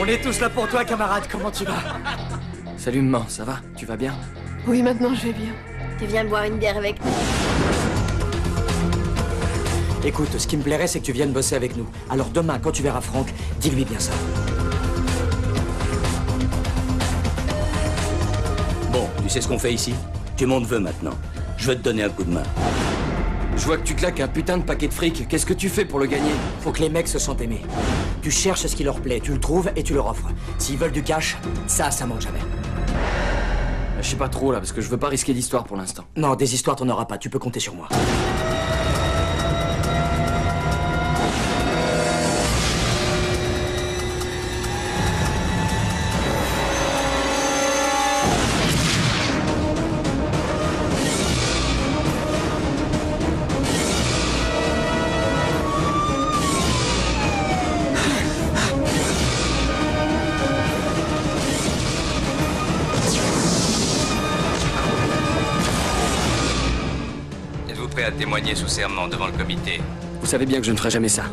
On est tous là pour toi, camarade. Comment tu vas? Salut maman, ça va? Tu vas bien? Oui, maintenant je vais bien. Tu viens boire une bière avec nous Écoute, ce qui me plairait, c'est que tu viennes bosser avec nous. Alors demain, quand tu verras Franck, dis-lui bien ça. Bon, tu sais ce qu'on fait ici? Tu montes veux maintenant. Je veux te donner un coup de main. Je vois que tu claques un putain de paquet de fric. Qu'est-ce que tu fais pour le gagner Faut que les mecs se sentent aimés. Tu cherches ce qui leur plaît, tu le trouves et tu leur offres. S'ils veulent du cash, ça, ça manque jamais. Je sais pas trop là, parce que je veux pas risquer d'histoire pour l'instant. Non, des histoires, t'en auras pas. Tu peux compter sur moi. À témoigner sous serment devant le comité Vous savez bien que je ne ferai jamais ça.